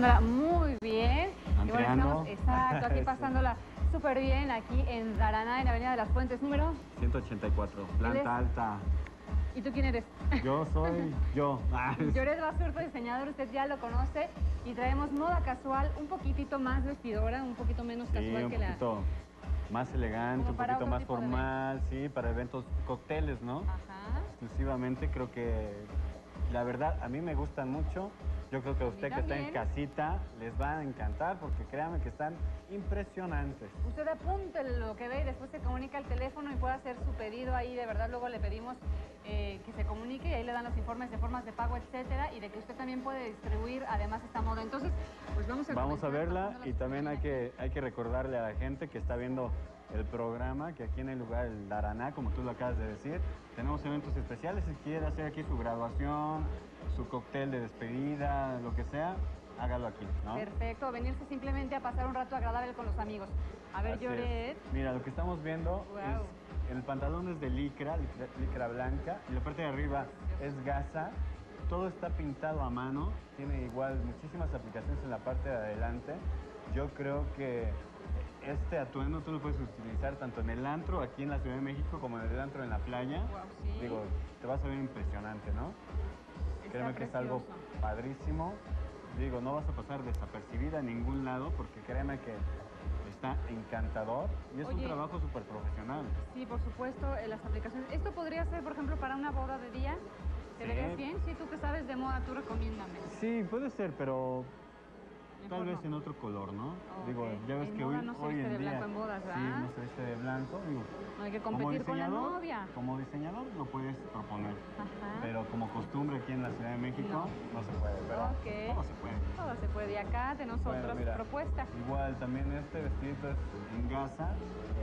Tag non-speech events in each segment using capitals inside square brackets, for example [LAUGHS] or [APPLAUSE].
pasándola muy bien. Y bueno, estamos, exacto, aquí [LAUGHS] Sí. pasándola súper bien, aquí en Daraná, en Avenida de las Fuentes, número. 184, Él es- planta alta. ¿Y tú quién eres? Yo soy [LAUGHS] yo. [LAUGHS] Ah, Lloret Basurto, diseñador, usted ya lo conoce. Y traemos moda casual, un poquitito más vestidora, un poquito menos Sí, casual un que la... poquito más elegante, un poquito más formal, sí, para eventos cócteles, ¿no? Ajá. Exclusivamente creo que la verdad a mí me gustan mucho. Yo creo que a usted que está en casita les va a encantar porque créanme que están impresionantes. Usted apunte lo que ve y después se comunica al teléfono y puede hacer su pedido ahí. De verdad, luego le pedimos eh, que se comunique y ahí le dan los informes de formas de pago, etcétera, y de que usted también puede distribuir además esta moda. Entonces, pues vamos a Vamos a verla y también hay que, hay que recordarle a la gente que está viendo el programa que aquí en el lugar el Daraná, como tú lo acabas de decir, tenemos eventos especiales. Si quiere hacer aquí su graduación, su cóctel de despedida, lo que sea, hágalo aquí, ¿no? Perfecto, venirse simplemente a pasar un rato agradable con los amigos. A ver, Así es. Lloret. Mira, lo que estamos viendo es el pantalón es de licra, licra, licra blanca, y la parte de arriba es gasa. Todo está pintado a mano, tiene igual muchísimas aplicaciones en la parte de adelante. Yo creo que este atuendo tú lo puedes utilizar tanto en el antro aquí en la Ciudad de México como en el antro en la playa. Sí. Digo, te vas a ver impresionante, ¿no? Créeme que es algo padrísimo. Digo, no vas a pasar desapercibida en ningún lado porque créeme que está encantador y es un trabajo súper profesional. Sí, por supuesto, eh, las aplicaciones. Esto podría ser, por ejemplo, para una boda de día. ¿Te Sí. verías bien? Sí, tú que sabes de moda, tú recomiéndame. Sí, puede ser, pero Mejor tal vez no. en otro color, ¿no? Digo, ya ves En que hoy, no se hoy viste en de día blanco en bodas, sí, ¿verdad? no se viste de blanco. Digo, No hay que competir con la novia. como diseñador lo puedes proponer, Ajá. Como costumbre aquí en la Ciudad de México no, se puede, pero Ok. todo se puede. Todo se puede. Y acá tenemos Bueno, otra mira. propuesta. Igual también este vestido es en gasa,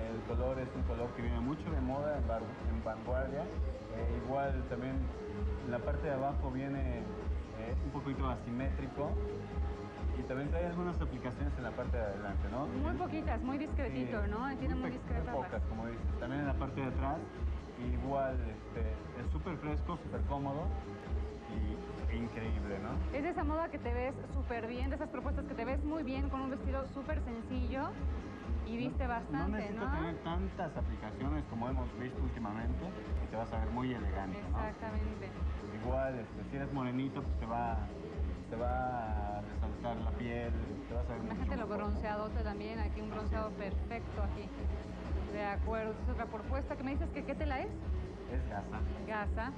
el color es un color que viene mucho de moda en, bar- en vanguardia. Eh, igual también la parte de abajo viene eh, un poquito asimétrico y también trae algunas aplicaciones en la parte de adelante, ¿no? Muy poquitas, muy discretito, Sí, ¿no? Tiene muy discretas. Muy pocas, como dices. También en la parte de atrás, igual este, es súper fresco, súper cómodo y e increíble, ¿no? Es de esa moda que te ves súper bien, de esas propuestas que te ves muy bien con un vestido súper sencillo y viste No bastante, necesito ¿no? tener tantas aplicaciones como hemos visto últimamente y te vas a ver muy elegante, ¿no? Exactamente. Igual, este, si eres morenito, pues te va, piel, te vas a ver mucho Imagínate lo bronceadote también, aquí un bronceado perfecto aquí. De acuerdo, es otra propuesta que me dices que qué tela es? Es gasa. Gasa.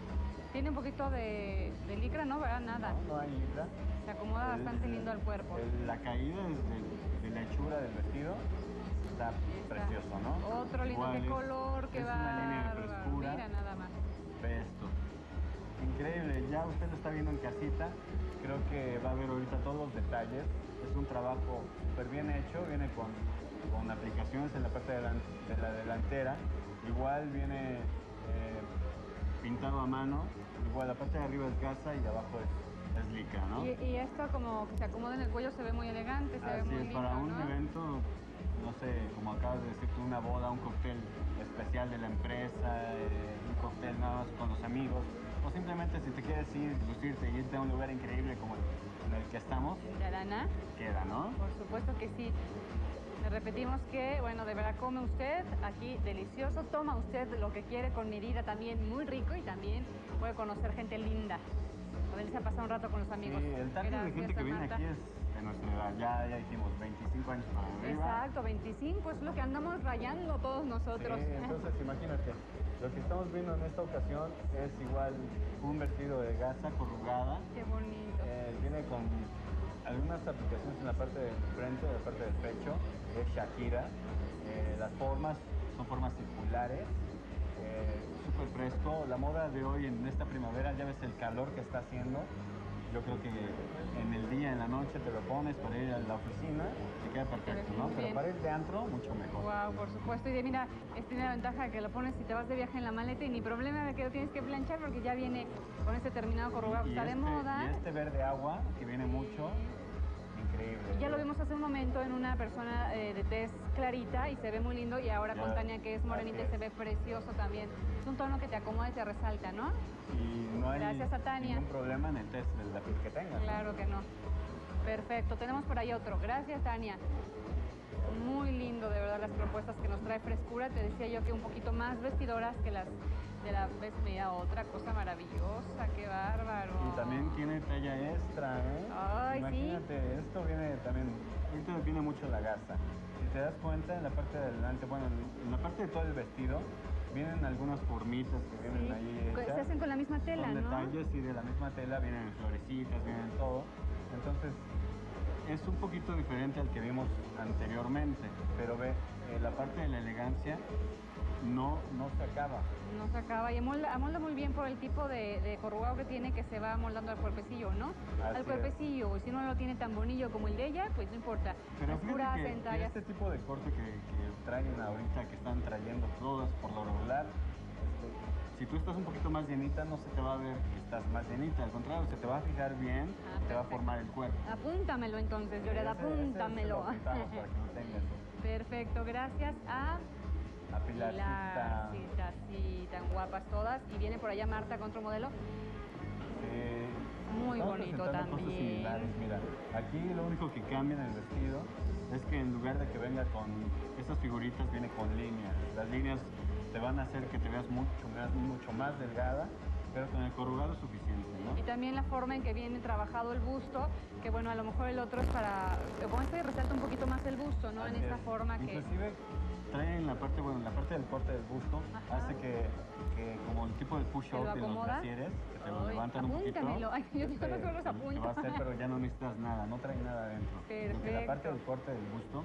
Tiene un poquito de, de licra, ¿no? ¿Verdad? Nada. No, no hay libra. Se acomoda El- bastante lindo al cuerpo. el- la caída es de, de la hechura del vestido está, precioso, ¿no? Otro lindo Igual de color que es va. una línea de frescura. Mira nada más. Ve esto. Increíble, ya usted lo está viendo en casita. Creo que va a ver ahorita todos los detalles. Es un trabajo súper bien hecho, viene con, con aplicaciones en la parte de la, de la delantera. Igual viene eh, pintado a mano. Igual la parte de arriba es gasa y de abajo es, es licra, ¿no? Y, y esto como que se acomoda en el cuello se ve muy elegante, se ve muy es, lindo, para un ¿no? evento, no sé, como acabas de decir tú, una boda, un cóctel especial de la empresa, eh, un cóctel nada más con los amigos, o simplemente si te quieres ir, lucirte y irte a un lugar increíble como el, en el que estamos, De Arana, queda, ¿no? por supuesto que sí. Le repetimos que, bueno, de verdad come usted aquí delicioso, toma usted lo que quiere con medida también muy rico y también puede conocer gente linda. A pasar un rato con los amigos. Sí, el target de Gracias, gente que viene Samantha. aquí es de nuestra edad, ya, ya hicimos 25 años para arriba. Exacto, 25 es lo que andamos rayando todos nosotros. Sí, entonces imagínate, lo que estamos viendo en esta ocasión es igual un vestido de gasa corrugada, Qué bonito. Eh, viene con algunas aplicaciones en la parte del frente, en la parte del pecho, es Shakira. Eh, las formas son formas circulares, eh, súper fresco. La moda de hoy en esta primavera, ya ves el calor que está haciendo. Yo creo que en el día, en la noche te lo pones para ir a la oficina, te queda perfecto, ¿no? Pero para ir de antro, mucho mejor. Wow, por supuesto. Y de, mira, este tiene la ventaja que lo pones si te vas de viaje en la maleta y ni problema de que lo tienes que planchar porque ya viene con este terminado corrugado. Está de este- moda. Y este verde agua, que viene mucho, increíble. Ya lo vimos hace un momento en una persona eh, de tez clarita y se ve muy lindo y ahora Ya, con Tania que es morenita se ve precioso también. Es un tono que te acomoda y te resalta, ¿no? Y no hay Gracias a Tania. ningún problema en el test de la piel que tengas. Claro que no. Perfecto, tenemos por ahí otro. Gracias, Tania. Muy lindo, de verdad, las propuestas que nos trae Frescura. Te decía yo que un poquito más vestidoras que las de la media otra cosa maravillosa, qué bárbaro. Y también tiene talla extra, ¿eh? Ay, Imagínate, esto viene también, esto viene mucho la gasa. Si te das cuenta, en la parte de adelante, bueno, en la parte de todo el vestido, vienen algunas formitas que vienen Sí. ahí hechas. Se hacen con la misma tela, Son ¿no? detalles, sí, de la misma tela, vienen florecitas, vienen todo. Entonces, es un poquito diferente al que vimos anteriormente, pero ve, eh, la parte de la elegancia no, no se acaba. No se acaba y amolda, amolda muy bien por el tipo de, de corrugado que tiene que se va amoldando al cuerpecillo, ¿no? Así al cuerpecillo. Si no lo tiene tan bonillo como el de ella, pues no importa. Pero Las curas fíjate que, que este tipo de corte que, que traen ahorita, que están trayendo todas por lo regular, este, si tú estás un poquito más llenita, no se te va a ver que estás más llenita, al contrario, se te va a fijar bien, Ah, te va a formar el cuerpo. Apúntamelo entonces, Lloreda, Ese- ese- ese apúntamelo. lo para que lo tengas. [LAUGHS] Perfecto, gracias a A Pilarcita. Pilarcita, sí, tan guapas todas. Y viene por allá Marta con otro modelo. Eh, Muy bonito presentando cosas también. similares. Mira, aquí lo único que cambia en el vestido es que en lugar de que venga con esas figuritas, viene con líneas. Las líneas te van a hacer que te veas mucho más, mucho más delgada, pero con el corrugado es suficiente, ¿no? Y también la forma en que viene trabajado el busto, que bueno, a lo mejor el otro es para... Con este resalta un poquito busto, ¿no? En Así esta es. forma que... Inclusive trae en la parte, bueno, en la parte del corte del busto, Ajá. hace que, que como el tipo de push ¿Te lo up en los brasieres, que te lo Ay, levantan un poquito. apúntamelo. Ay, yo solo los te- apunto. Te va a hacer, pero ya no necesitas nada, no trae nada adentro. Porque la parte Perfecto. del corte del busto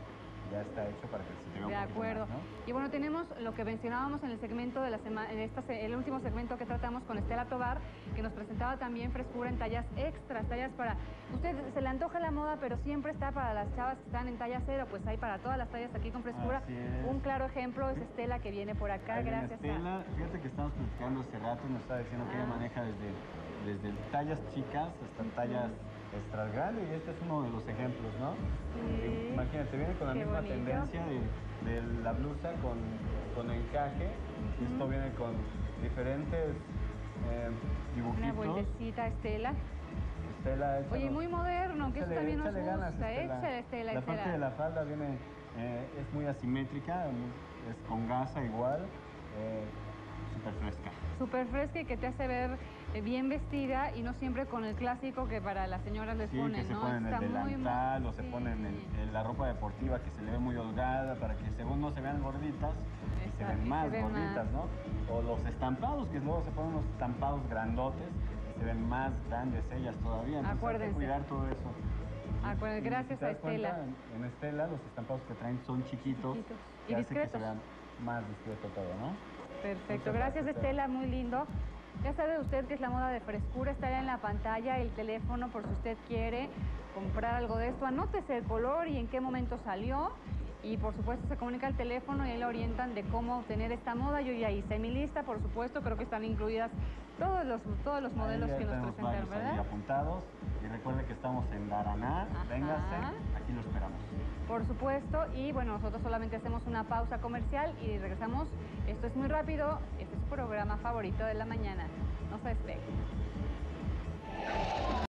ya está hecho para que se vea De un acuerdo. más, ¿no? Y bueno, tenemos lo que mencionábamos en el segmento de la semana, en esta, el último segmento que tratamos con Estela Tobar, que nos presentaba también frescura en tallas extras, tallas para. Usted se le antoja la moda, pero siempre está para las chavas que están en talla cero, pues hay para todas las tallas aquí con frescura. Un claro ejemplo es Estela que viene por acá, Ahí gracias a. Estela, fíjate que estamos platicando hace rato y nos estaba diciendo que ella Ah. maneja desde, desde tallas chicas hasta tallas extra grandes y este es uno de los ejemplos, ¿no? Sí. Imagínate, viene con la Qué misma bonito. tendencia de, de la blusa con, con encaje. Esto viene con diferentes eh, Una dibujitos. vueltecita Estela. Estela, Oye, échanos- muy moderno, que eso también nos échale ganas, gusta. Estela. Échale, Estela, La parte de la falda viene, eh, es muy asimétrica, es con gasa igual, eh, súper fresca. Súper fresca y que te hace ver bien vestida y no siempre con el clásico que para las señoras les Sí, ponen, que se ¿no? ponen Está el muy- delantal o se sí. ponen el- el- la ropa deportiva que se le ve muy holgada para que según no se vean gorditas, y se ven se más ven gorditas, más. ¿no? O los estampados, que luego se ponen unos estampados grandotes y se ven más grandes ellas todavía. Entonces hay Acuérdense. que cuidar todo eso. Acuérdense, gracias si a cuenta, Estela. en- en Estela los estampados que traen son chiquitos, Chiquitos. que Y hace que se discretos. vean más discreto todo, ¿no? Perfecto, Muchas gracias gracias, Estela, muy lindo. Ya sabe usted que es la moda de frescura, está en la pantalla el teléfono por si usted quiere comprar algo de esto. Anótese el color y en qué momento salió. Y por supuesto se comunica al teléfono y ahí le orientan de cómo obtener esta moda. Yo ya hice mi lista, por supuesto, creo que están incluidas todos los, todos los modelos que nos presentaron, varios ahí ¿verdad? apuntados. Y recuerde que estamos en Daraná. Véngase, aquí lo esperamos. Por supuesto, y bueno, nosotros solamente hacemos una pausa comercial y regresamos. Esto es muy rápido, este es su programa favorito de la mañana. No se despegue.